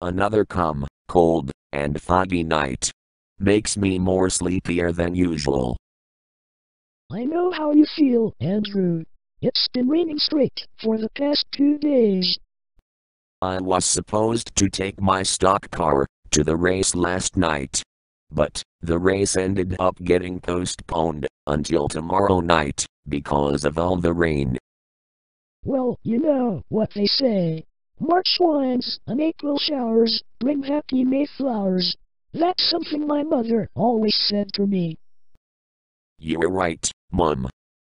Another come, cold, and foggy night. Makes me more sleepier than usual. I know how you feel, Andrew. It's been raining straight for the past two days. I was supposed to take my stock car to the race last night. But the race ended up getting postponed until tomorrow night because of all the rain. Well, you know what they say. March wines and April showers bring happy May flowers. That's something my mother always said to me. You're right, Mum.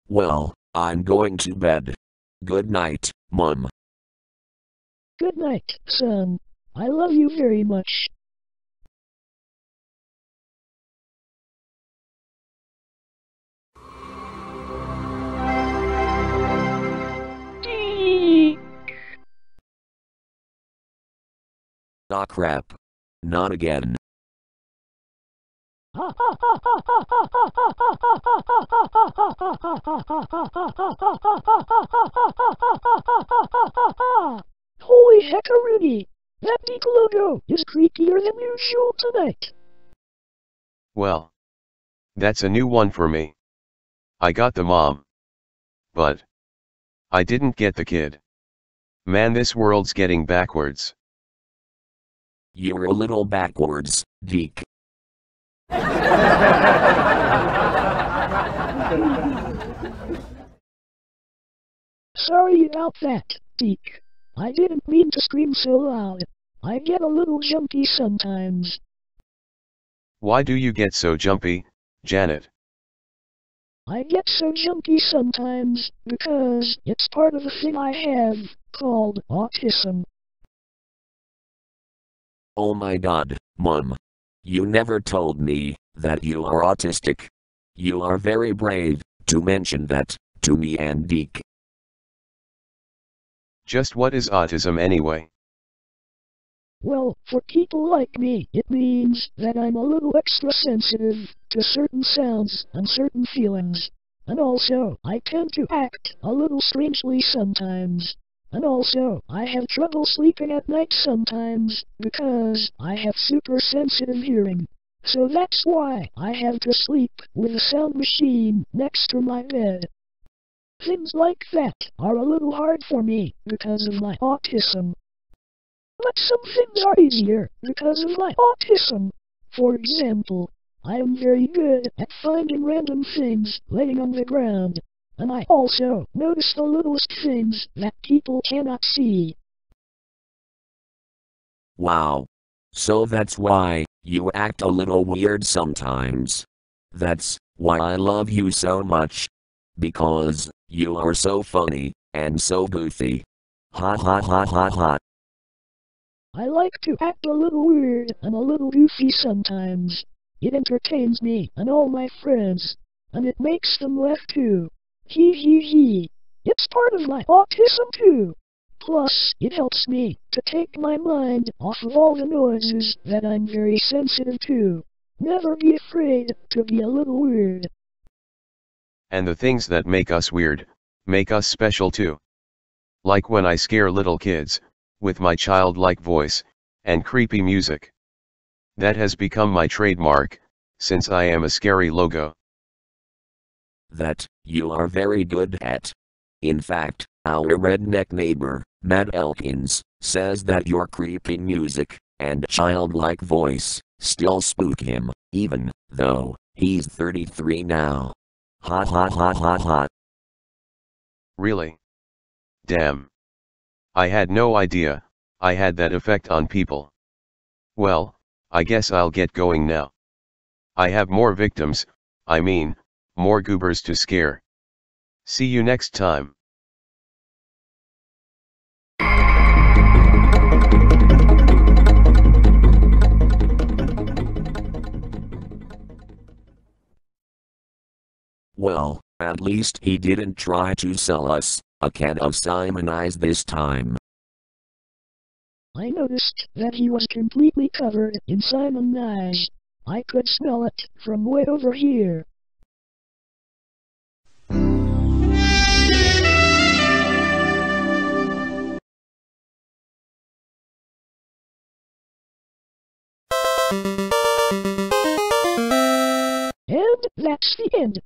Well, I'm going to bed. Good night, Mum. Good night, son. I love you very much. Ah crap. Not again. Holy heckaroonie! That big logo is creepier than usual tonight. Well. That's a new one for me. I got the mom. But. I didn't get the kid. Man, this world's getting backwards. You're a little backwards, Deke. Sorry about that, Deke. I didn't mean to scream so loud. I get a little jumpy sometimes. Why do you get so jumpy, Janet? I get so jumpy sometimes because it's part of a thing I have called autism. Oh my god, Mom. You never told me that you are autistic. You are very brave to mention that to me and Deke. Just what is autism anyway? Well, for people like me, it means that I'm a little extra sensitive to certain sounds and certain feelings. And also, I tend to act a little strangely sometimes. And also, I have trouble sleeping at night sometimes because I have super sensitive hearing. So that's why I have to sleep with a sound machine next to my bed. Things like that are a little hard for me because of my autism. But some things are easier because of my autism. For example, I am very good at finding random things laying on the ground. And I also notice the littlest things that people cannot see. Wow. So that's why you act a little weird sometimes. That's why I love you so much. Because you are so funny and so goofy. Ha ha ha ha ha. I like to act a little weird and a little goofy sometimes. It entertains me and all my friends, and it makes them laugh too. Hee hee hee. It's part of my autism too. Plus, it helps me to take my mind off of all the noises that I'm very sensitive to. Never be afraid to be a little weird. And the things that make us weird, make us special too. Like when I scare little kids, with my childlike voice, and creepy music. That has become my trademark, since I am a scary logo. That you are very good at. In fact, our redneck neighbor, Matt Elkins, says that your creepy music and childlike voice still spook him, even though he's 33 now. Ha ha ha ha ha. Really? Damn. I had no idea, I had that effect on people. Well, I guess I'll get going now. I have more victims, I mean, more goobers to scare. See you next time. Well, at least he didn't try to sell us a can of Simonize this time. I noticed that he was completely covered in Simonize. I could smell it from way over here. And that's the end.